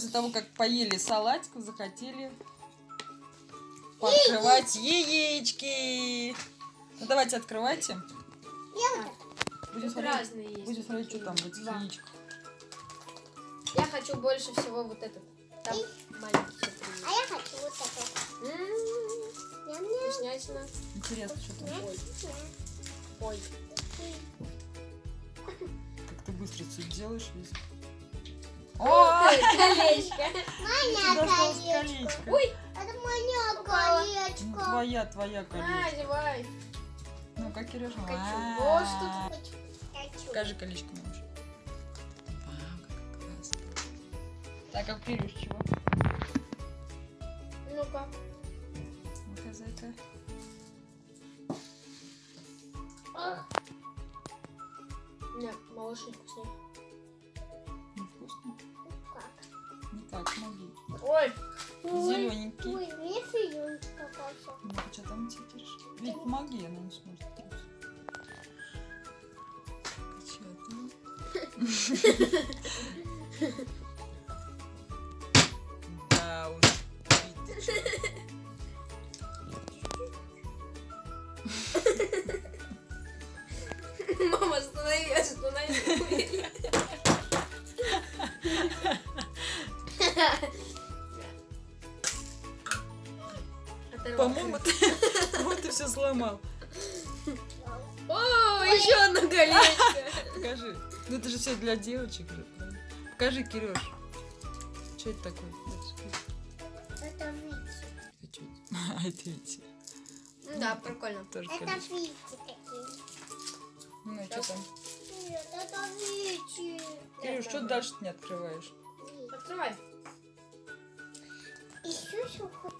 после того, как поели салатиков, захотели пооткрывать яички. Ну давайте открывайте. Будем смотреть, разные есть. будем смотреть, что там в этих Два. яичках. Я хочу больше всего вот этот. Там маленький. А я хочу вот это. М. Вкуснятина. Интересно, что там. Ой, ой. Как ты быстро все делаешь весь. О! Ой, колечко. Моя колечко. Ой, Это моя колечко. твоя, твоя колечко. одевай. Ну, как Кирюша. Хочу. А. Вот что тут. Хочу. Покажи колечко, малыш. Вау, как классно. Так, а Кирюш чего? Ну-ка. Ну-ка, зайка. Нет, малыши вкуснее. Никак, смотри. Ой, Зелененький. Ой, мне фиюнчик попался. Ну, что там Кирюш? Вить, помоги, она не сможет. Что По-моему, ты, по-моему, ты все сломал. О, еще одно колечко. Покажи. Ну это же все для девочек же? Покажи, Кирюш. Что это такое? Это Вити. А, это Витя. Да, прикольно. Тоже Это. Вити такие. Ну, что там? Нет, это Вити. Кирюш, что дальше ты не открываешь? Открывай. Еще сухой.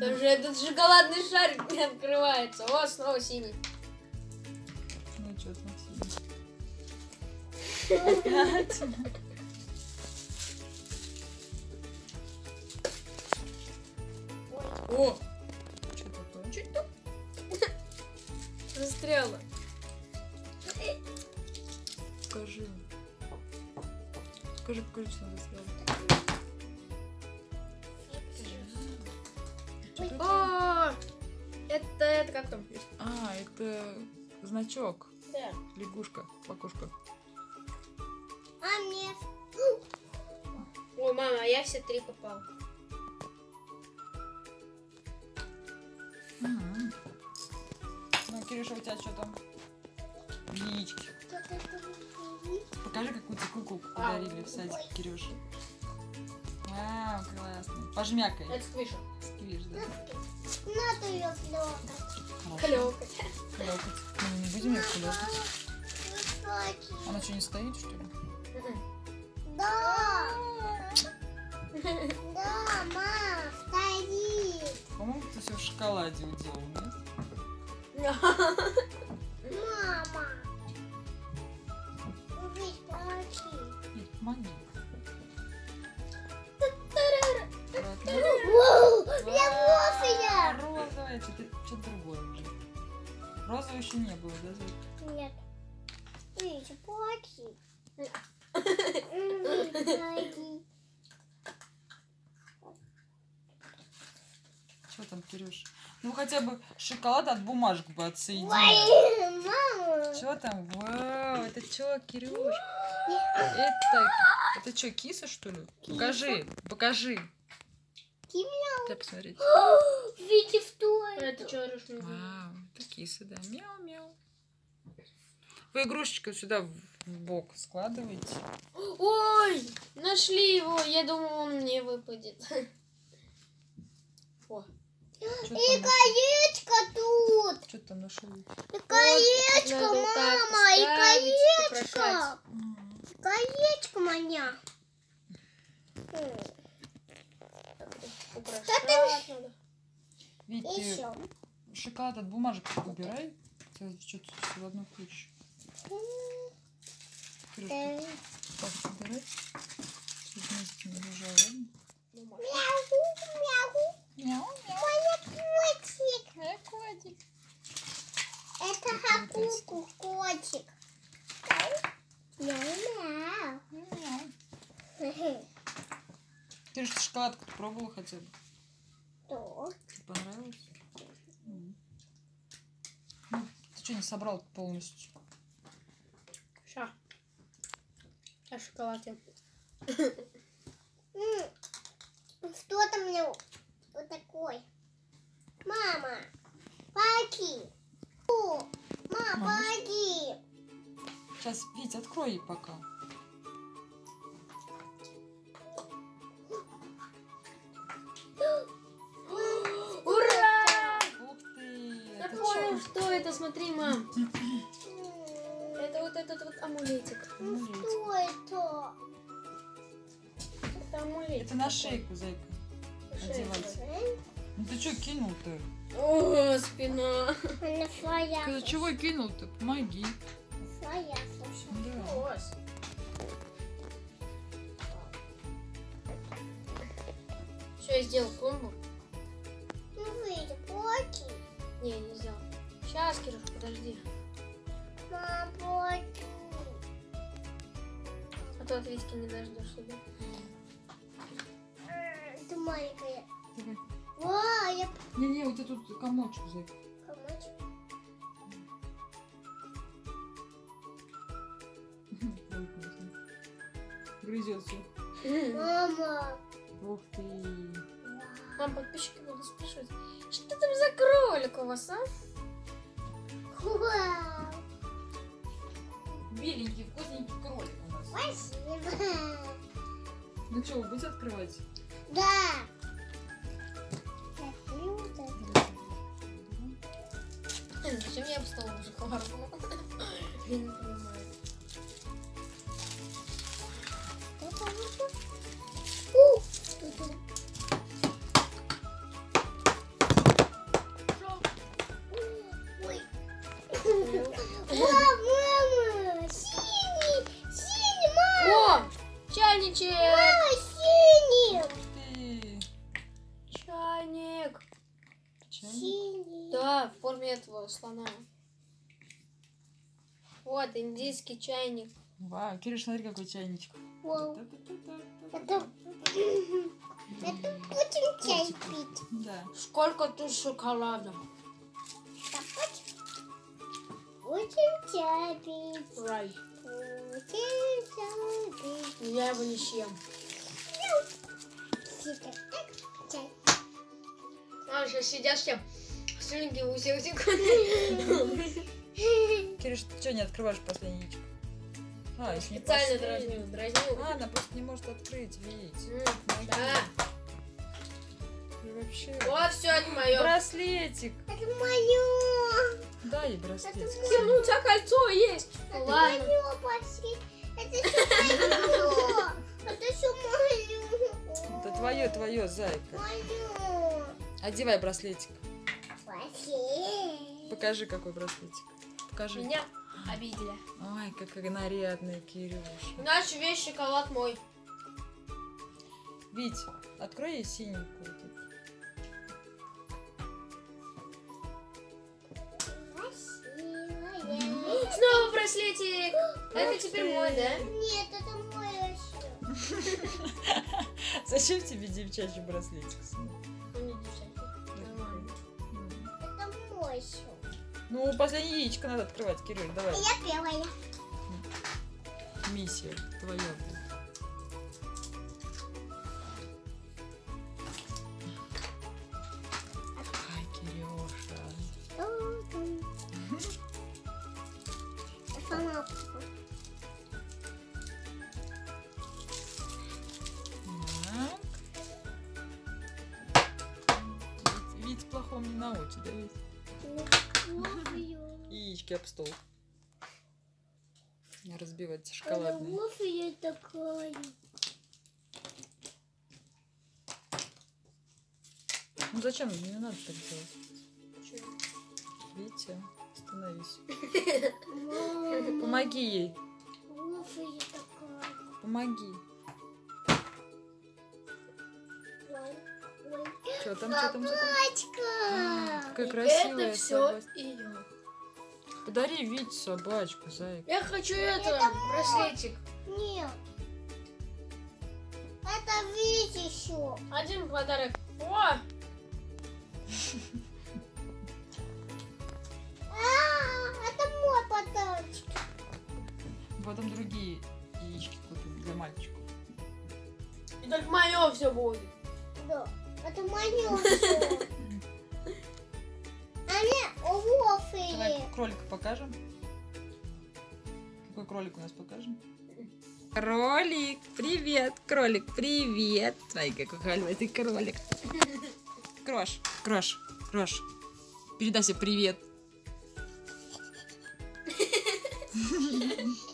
Это же этот шоколадный шарик не открывается. О, снова синий. Ну, что там синий? О! Что такое? Чуть тут. Застряла. Покажи. Покажи, покажи, что надо О, это, это как там? А, это значок. Да. Лягушка, покушка. А мне Ой, мама, а я все три попал. Ну, Кирюша, у тебя что там? Яички. Покажи, какую-то куклу подарили в садике, Кирюша. Вау, классно. Пожмякай. Это сквиша. Сквиш, да. надо ее. Хорошо. Клёкать. Клёкать. Мы не будем ее клёкать. Она что, не стоит, что ли? Да. Да, мам, стоит. По-моему, ты все в шоколаде уделал, нет? Мама. Увидь, помоги. Розового еще не было, да, Зайка? Нет. Видите, помоги. Что там, Кирюш? Ну хотя бы шоколад от бумажек бы отсоединил. Что там? Вау, это что, Кирюш? Это, это что, киса, что ли? Покажи, покажи. Дай посмотреть. Видите, что Это что, Руш, Вау, киса, да. Мяу-мяу. Вы игрушечку сюда в бок складываете. Ой, нашли его. Я думал, он мне выпадет. О, Что И колечко тут. что там нашел? И колечко, вот мама, и колечко. Колечко моя. украшать надо. Ведь ты Еще шоколад от бумажек убирай. Сейчас что-то все в одну кучу. Так убирай. Вместе не лежал. Мяу, мяу. Мяу, мяу. Моя котик. Моя котик. Это хакуку, котик. Мяу, мяу. Мяу. Ты же шоколадку пробовала хотя бы? Не собрал полностью? Ща. Я шоколад ем. Что там мне вот такой? Мама, помоги. О, Мама, Мама. помоги. Сейчас, Вить, открой ей пока. Ты! Я это понял, чё? что это, смотри, мам. Это вот этот вот амулетик. Амулетик. что это? Это амулетик. Это на шейку, зайка. Одевать. Ну ты что кинул-то? О, спина. Она своя. Ты чего кинул-то? Помоги. Своя, слушай. Да. Все, я сделал клумбу. Не, не сделал. Сейчас, Кирюш, подожди. Мам, поки. А то от Витьки не дождешься, да? Ты маленькая. Давай. Ва, я Не-не, вот это тут комочек, зайка. помочь. Грызет все. Мама. Ух ты. Мам, подписчики будут спрашивать, что там за кролик у вас, а? Вау. Беленький, вкусненький кролик у нас. Спасибо. Ну что, вы будете открывать? Да. Зачем я обстала уже шоколадку? Я не понимаю. Синий. Да, в форме этого слона. Вот, индийский чайник. Вау, Кирюш, смотри, какой чайничек. Вау. Это, это будем чай пить. Да. Сколько тут шоколада? Будем чай пить. Рай. Будем чай пить. Я его не съем. Сидя. Так. А, сейчас сидят все. Слюнки у всех. Кирюш, ты что не открываешь последний яичко? А, если не Специально дразню, дразню. А, она просто не может открыть, видеть. М, Да. И вообще. О, все, это мое. Браслетик. Это мое. Дай ей браслетик. Кир, ну у тебя кольцо есть. Это Ладно. мое. Это все мое. Это все мое. Это твое, твое, зайка. Мое. Одевай браслетик. Спасибо. Покажи, какой браслетик. Покажи. Меня обидели. Ой, какая нарядная Кирюша. Иначе весь шоколад мой. Вить, открой ей синенькую. Снова браслетик. Это теперь мой, да? Нет, это мой еще. Зачем тебе девчачий браслетик? сын? Еще. Ну, последнее яичко надо открывать, Кирюш, давай. Я первая. Миссия твоя Яички об стол. Разбивать Это шоколадные. кофе такая. Ну зачем? Не надо так делать. Чё? Витя, остановись. Помоги ей. Помоги. Что там, что там, что там? Какая красивая Это все ее. Подари Вите собачку, зайка. Я хочу это, браслетик. Нет. Это есть еще. Один подарок. О! А, это мой подарок. Потом другие яички купим для мальчиков. И только мое все будет. Да, это мое все. Давай вофли. кролика покажем. Какой кролик у нас покажем? Кролик, привет, кролик, привет. Смотри, какой халватый кролик. Крош, Крош, Крош, передай себе привет.